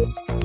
Don't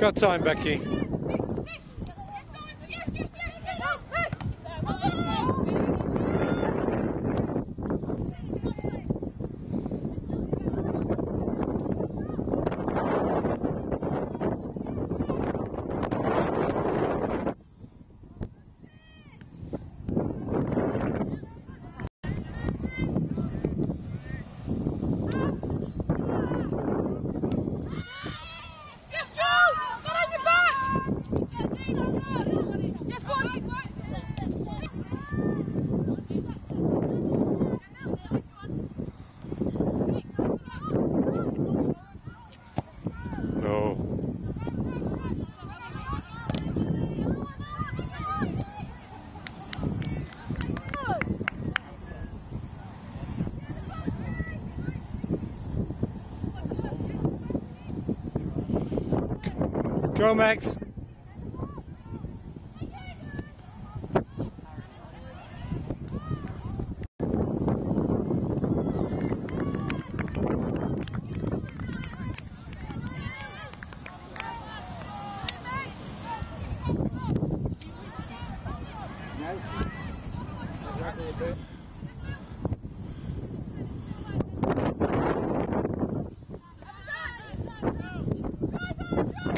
Got time, Becky. Go, Max.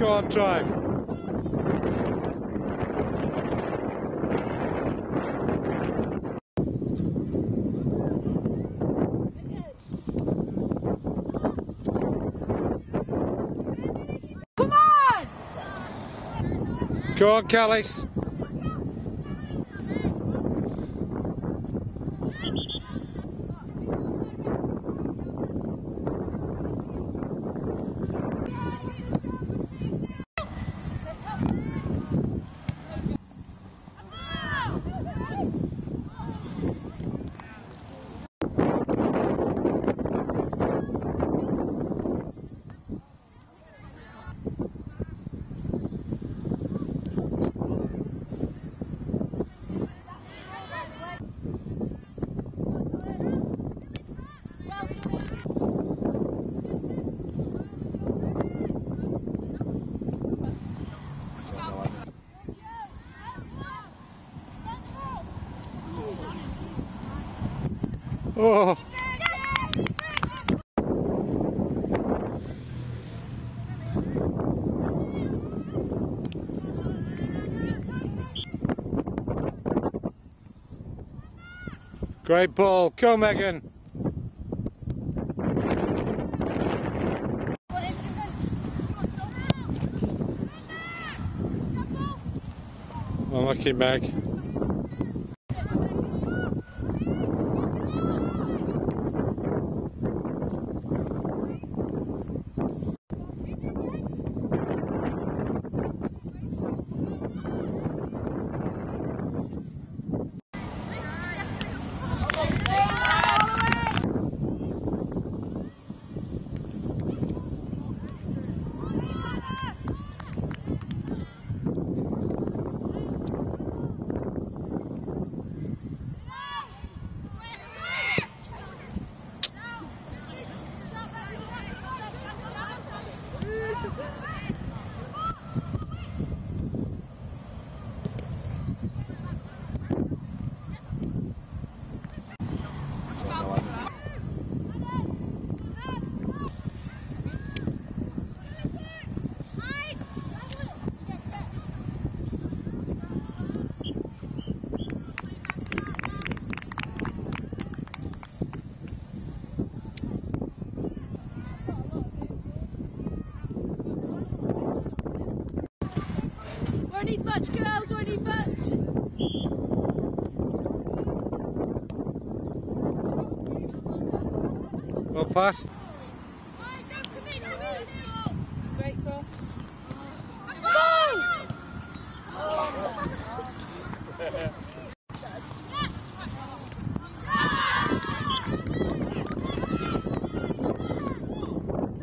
On, drive. Come on! Go on, Callis. Oh, great ball. Go, Megan. Unlucky, Meg. Butch girls, ready, Butch? Well passed. Great cross. Balls!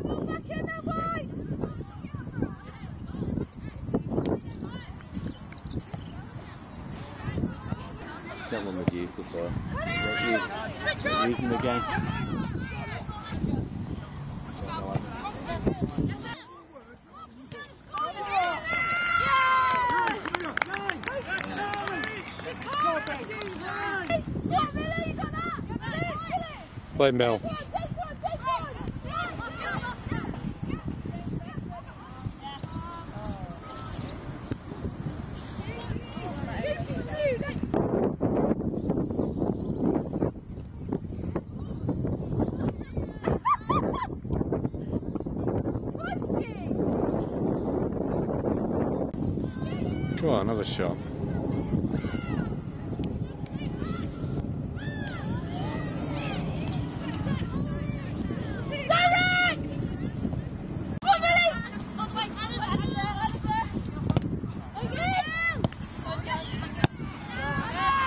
Come on, back in there, boys! Before. Switch on! Using again. Play Mel. Come on, another shot. Direct! Go on, Millie!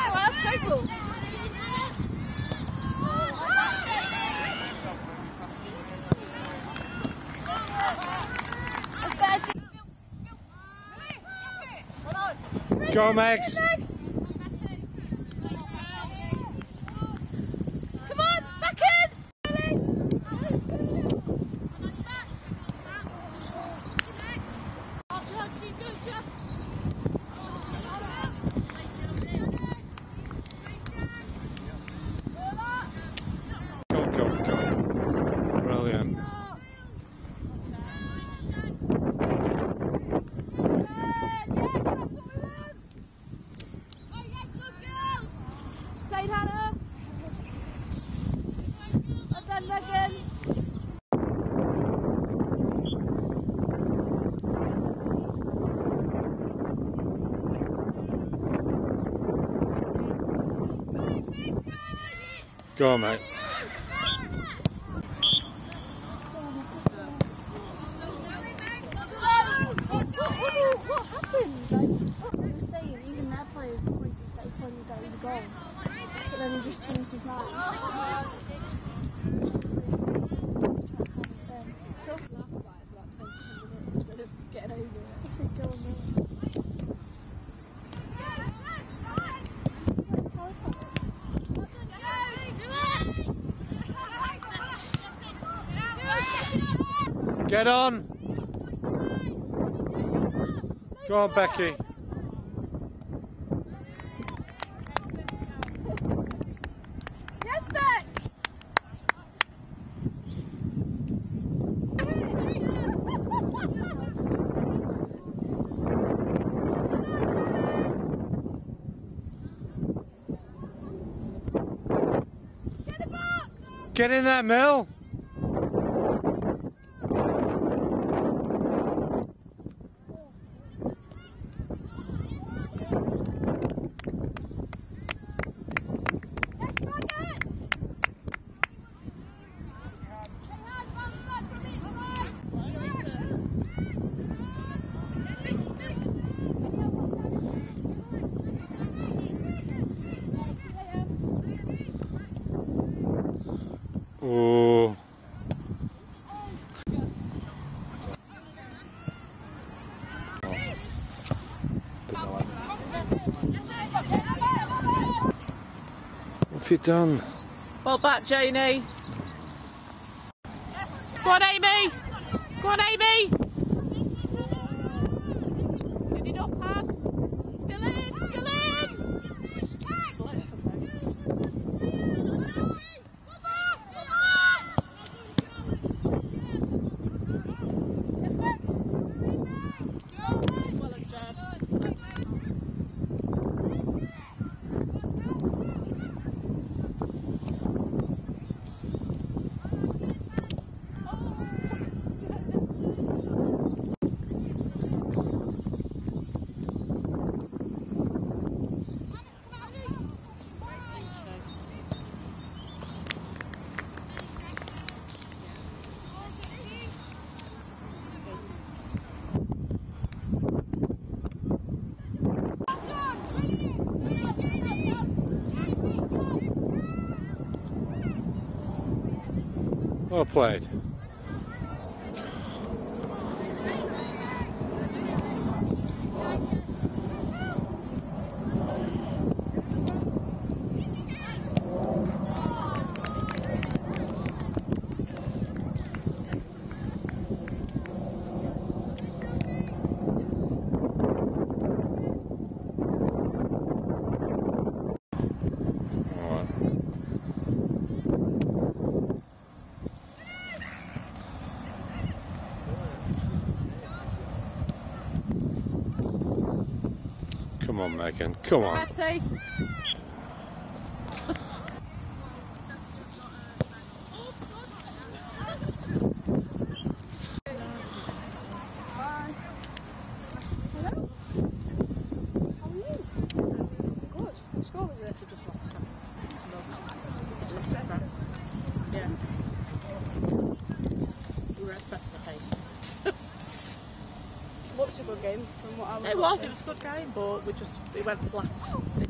So that's great ball. That's better. Go, Max. Come on, back in! Go, go, go. Brilliant. Done, Megan. Go on, mate. What, what, what happened? Like, just what they were saying, even their players pointed that he told me that it was a goal. But then he just changed his mind. It's just like, um, so laugh about it for like 10 minutes instead of getting over it. It's like Joe me. Like, how is that? Get on. Go on, Becky. Get in that mill. Yes, Nugget! Oh. What you done? Well back, Janie. Go on, Amy. Go on, Amy. Good enough, Han. Still in, still in. Split something. Well done, Jed. Well played. Come on, Megan. Come on. Hello? How are you? Good. What score was it? We just lost some. to Milk. It's a two seven. Yeah. We were expecting the pace. Looks a good game from what I was It was, it was a good game, but we just, it went flat. It